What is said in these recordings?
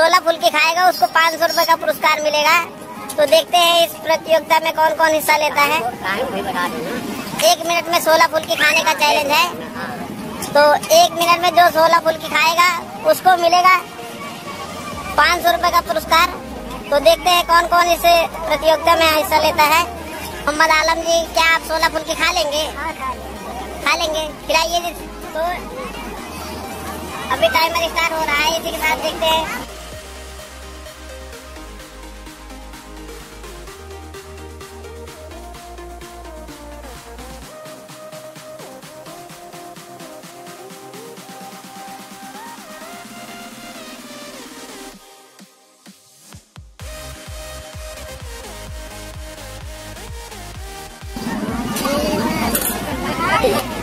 सोलह फुल्की खाएगा, उसको पाँच सौ रूपए का पुरस्कार मिलेगा। तो देखते हैं इस प्रतियोगिता में कौन कौन हिस्सा लेता है। एक मिनट में सोलह फुल्की खाने का चैलेंज है। तो एक मिनट में जो सोलह फुल्की खाएगा, उसको मिलेगा पाँच सौ रूपए का पुरस्कार। तो देखते हैं कौन कौन इस प्रतियोगिता में हिस्सा लेता है। मोहम्मद आलम जी, क्या आप सोलह फुल्की खा लेंगे? खा लेंगे। खिलाइए तो अभी टाइमर स्टार्ट हो रहा है, इसी के साथ देखते हैं।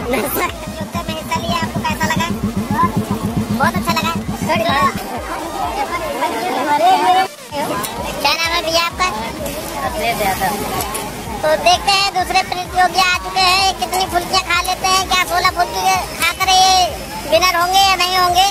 आपको कैसा लगा बहुत अच्छा लगा क्या नाम है भैया आपका तो देखते हैं दूसरे प्रतियोगी आ चुके हैं कितनी फुल्कियाँ खा लेते हैं क्या सोलह फुल्की खाकर ये विनर होंगे या नहीं होंगे?